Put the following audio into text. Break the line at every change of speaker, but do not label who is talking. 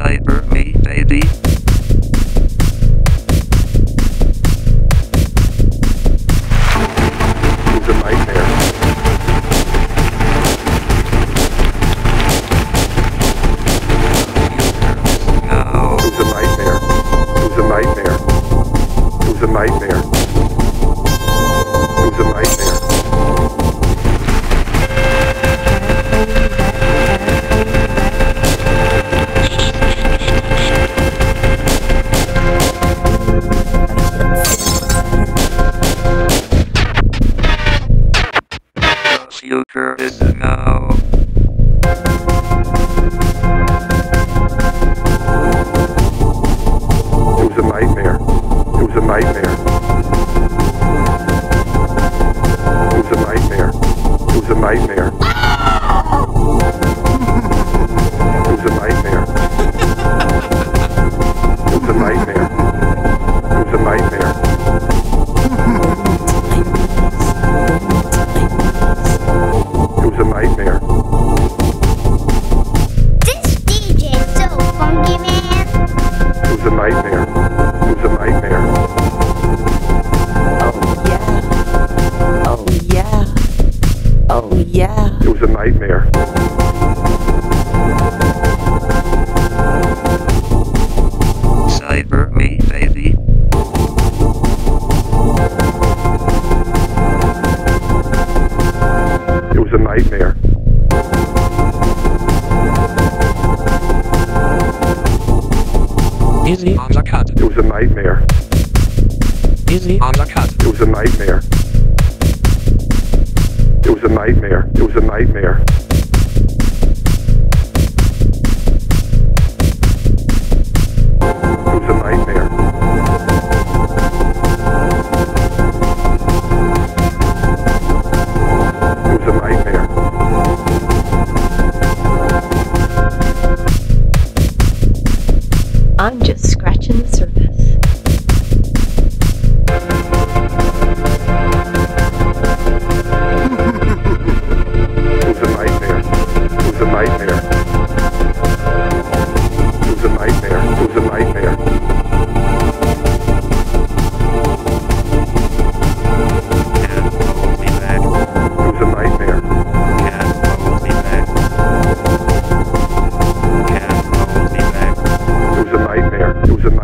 Cyber me, baby. Future is now.
It was a nightmare. It was a nightmare. It was a nightmare. It was a nightmare. Nightmare. It was a nightmare.
Oh yeah. Oh yeah. Oh yeah.
It was a nightmare.
Cyber me, baby.
It was a nightmare.
Easy
a nightmare.
Easy on the cut.
It was a nightmare. It was a nightmare. It was a nightmare. nightmare. It was a nightmare. It was a nightmare. It was a nightmare. It was a nightmare. It was a nightmare.